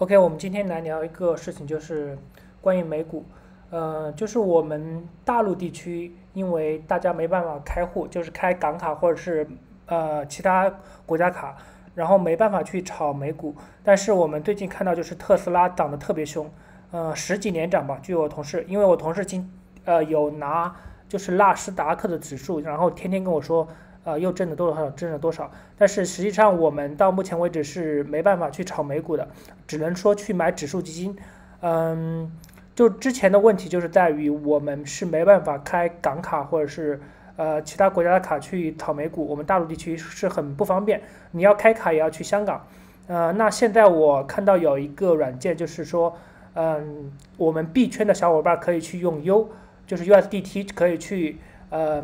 OK，我们今天来聊一个事情，就是关于美股。呃，就是我们大陆地区，因为大家没办法开户，就是开港卡或者是呃其他国家卡，然后没办法去炒美股。但是我们最近看到，就是特斯拉涨得特别凶，呃，十几年涨吧。据我同事，因为我同事今呃有拿就是纳斯达克的指数，然后天天跟我说。呃，又挣了多少？挣了多少？但是实际上，我们到目前为止是没办法去炒美股的，只能说去买指数基金。嗯，就之前的问题就是在于我们是没办法开港卡或者是呃其他国家的卡去炒美股，我们大陆地区是很不方便。你要开卡也要去香港。呃，那现在我看到有一个软件，就是说，嗯，我们币圈的小伙伴可以去用 U，就是 USDT 可以去呃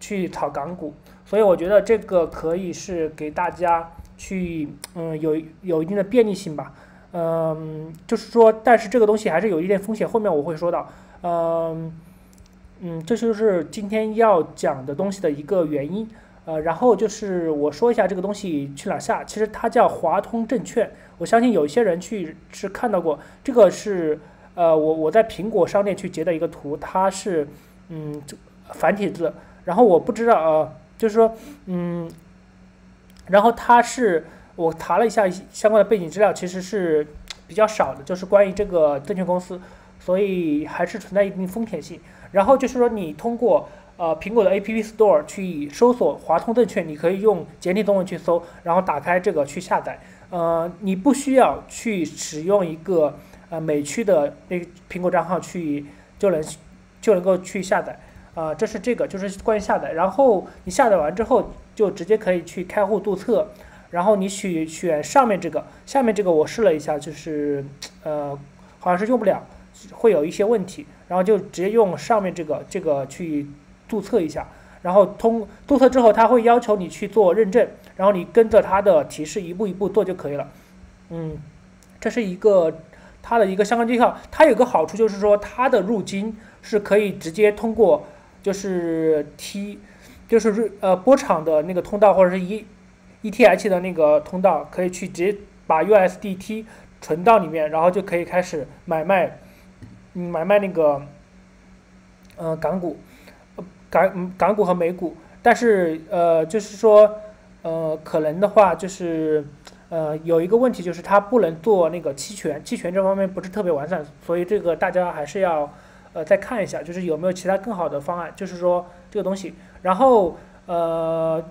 去炒港股。所以我觉得这个可以是给大家去，嗯，有有一定的便利性吧，嗯，就是说，但是这个东西还是有一点风险，后面我会说到，嗯，嗯，这就是今天要讲的东西的一个原因，呃，然后就是我说一下这个东西去哪下，其实它叫华通证券，我相信有一些人去是看到过，这个是，呃，我我在苹果商店去截的一个图，它是，嗯，繁体字，然后我不知道呃。就是说，嗯，然后它是我查了一下相关的背景资料，其实是比较少的，就是关于这个证券公司，所以还是存在一定风险性。然后就是说，你通过呃苹果的 App Store 去搜索华通证券，你可以用简体中文去搜，然后打开这个去下载。呃，你不需要去使用一个呃美区的那个苹果账号去就能就能够去下载。啊，这是这个，就是关于下载。然后你下载完之后，就直接可以去开户注册。然后你选选上面这个，下面这个我试了一下，就是呃，好像是用不了，会有一些问题。然后就直接用上面这个这个去注册一下。然后通注册之后，他会要求你去做认证，然后你跟着他的提示一步一步做就可以了。嗯，这是一个它的一个相关介绍。它有个好处就是说，它的入金是可以直接通过。就是 T，就是呃波场的那个通道或者是 E ETH 的那个通道，可以去直接把 USDT 存到里面，然后就可以开始买卖，买卖那个，呃港股，港港股和美股。但是呃就是说呃可能的话就是呃有一个问题就是它不能做那个期权，期权这方面不是特别完善，所以这个大家还是要。呃，再看一下，就是有没有其他更好的方案，就是说这个东西。然后，呃，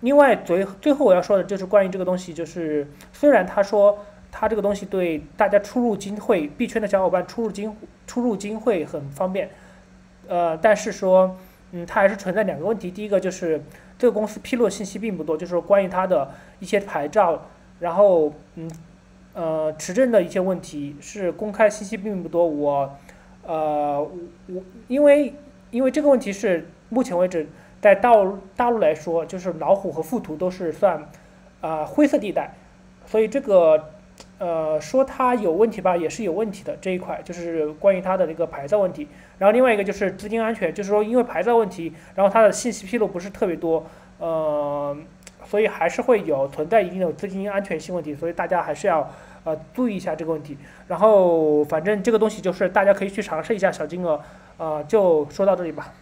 另外最最后我要说的就是关于这个东西，就是虽然他说他这个东西对大家出入金会币圈的小伙伴出入金出入金会很方便，呃，但是说，嗯，它还是存在两个问题。第一个就是这个公司披露信息并不多，就是说关于它的一些牌照，然后嗯呃持证的一些问题是公开信息并不多。我。呃，我因为因为这个问题是目前为止在大陆大陆来说，就是老虎和富途都是算啊灰色地带，所以这个呃说它有问题吧，也是有问题的这一块，就是关于它的这个牌照问题。然后另外一个就是资金安全，就是说因为牌照问题，然后它的信息披露不是特别多，呃，所以还是会有存在一定的资金安全性问题，所以大家还是要。呃，注意一下这个问题。然后，反正这个东西就是大家可以去尝试一下，小金额，呃，就说到这里吧。